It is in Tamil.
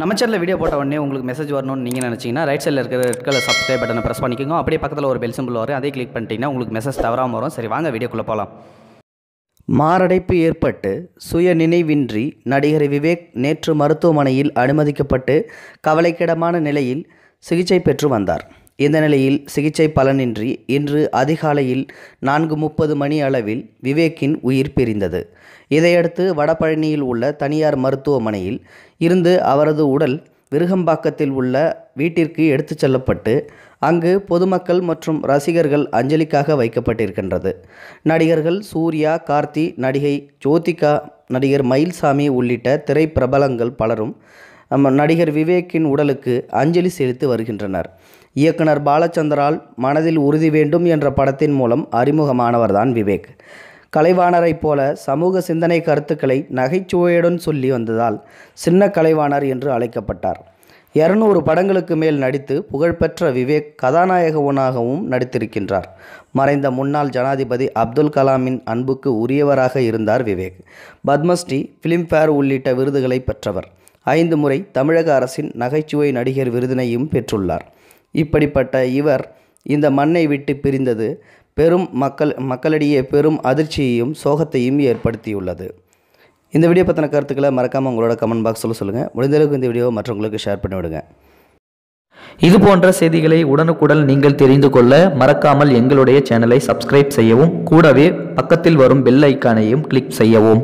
நம்ம சேனலில் வீடியோ போட்ட உடனே உங்களுக்கு மெசேஜ் வரணும்னு நீங்கள் நினச்சிங்கன்னா ரைட் சைடில் இருக்கிற ரெட் கலர் சப்ஸ்கிரைப் பட்டனை ப்ரெஸ் பண்ணிக்கோங்க. அப்படியே பக்கத்தில் ஒரு பெல் சிம்பிள் வரும். அதே கிளிக் பண்ணிட்டீங்கன்னா உங்களுக்கு மெசேஜ் தவறாமல் வரும். சரி வாங்க வீடியோக்குள்ளே போகலாம் மாரடைப்பு ஏற்பட்டு சுய நினைவின்றி நடிகர் விவேக் நேற்று மருத்துவமனையில் அனுமதிக்கப்பட்டு கவலைக்கிடமான நிலையில் சிகிச்சை பெற்று வந்தார். இந்த நிலையில் சிகிச்சை பலனின்றி இன்று அதிகாலையில் நான்கு முப்பது மணி அளவில் விவேக்கின் உயிர் பிரிந்தது. இதையடுத்து வடபழனியில் உள்ள தனியார் மருத்துவமனையில் இருந்து அவரது உடல் விருகம்பாக்கத்தில் உள்ள வீட்டிற்கு எடுத்துச் செல்லப்பட்டு அங்கு பொதுமக்கள் மற்றும் ரசிகர்கள் அஞ்சலிக்காக வைக்கப்பட்டிருக்கின்றது. நடிகர்கள் சூர்யா கார்த்தி நடிகை ஜோதிகா நடிகர் மயில்சாமி உள்ளிட்ட திரைப்பிரபலங்கள் பலரும் நடிகர் விவேக்கின் உடலுக்கு அஞ்சலி செலுத்தி வருகின்றனர். இயக்குனர் பாலச்சந்தரால் மனதில் உறுதி வேண்டும் என்ற படத்தின் மூலம் அறிமுகமானவர்தான் விவேக். கலைவாணரைப் போல சமூக சிந்தனை கருத்துக்களை நகைச்சுவையுடன் சொல்லி வந்ததால் சின்ன கலைவாணர் என்று அழைக்கப்பட்டார். இருநூறு படங்களுக்கு மேல் நடித்து புகழ்பெற்ற விவேக் கதாநாயகவனாகவும் நடித்திருக்கின்றார். மறைந்த முன்னாள் ஜனாதிபதி அப்துல் கலாமின் அன்புக்கு உரியவராக இருந்தார் விவேக். பத்மஸ்ரீ ஃபிலிம்ஃபேர் உள்ளிட்ட விருதுகளை பெற்றவர். ஐந்து முறை தமிழக அரசின் நகைச்சுவை நடிகர் விருதினையும் பெற்றுள்ளார். இப்படிப்பட்ட இவர் இந்த மண்ணை விட்டு பிரிந்தது பெரும் மக்கள் மக்களிடையே பெரும் அதிர்ச்சியையும் சோகத்தையும் ஏற்படுத்தியுள்ளது. இந்த வீடியோ பற்றின கருத்துக்களை மறக்காமல் உங்களோட கமெண்ட் பாக்ஸில் சொல்லுங்கள் முடிந்தளவுக்கு இந்த வீடியோ மற்றவங்களுக்கு ஷேர் பண்ணிவிடுங்க இது போன்ற செய்திகளை உடனுக்குடன் நீங்கள் தெரிந்து கொள்ள மறக்காமல் எங்களுடைய சேனலை சப்ஸ்கிரைப் செய்யவும் கூடவே பக்கத்தில் வரும் பெல் ஐக்கானையும் கிளிக் செய்யவும்.